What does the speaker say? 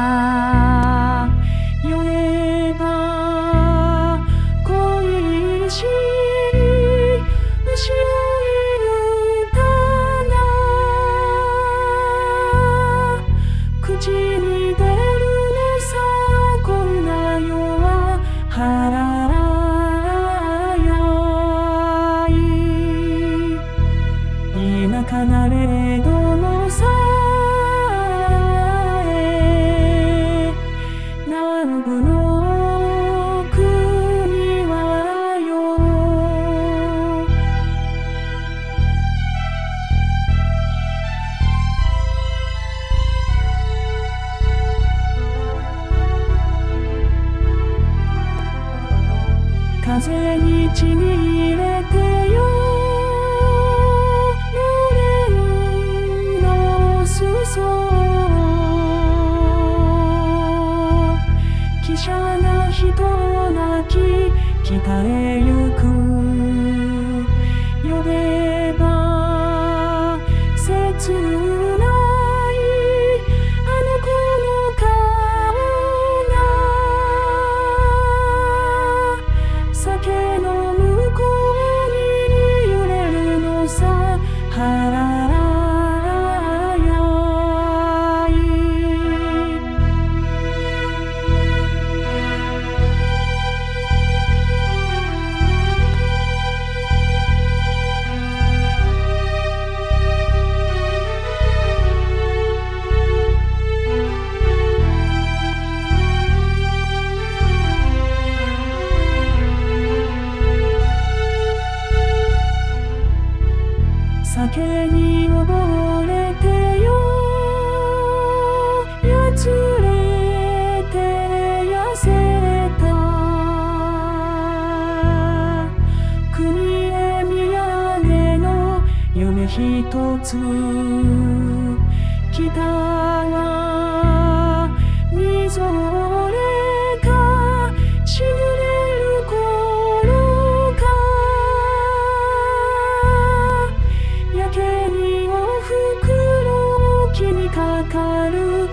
mar. 風にちぎれてよ。濡れるの裾。汽車な人泣き北へ行く。呼べば切 Hara 酒に溺れてよ。やつれて痩せた。国へ土産の夢一つ。北は光る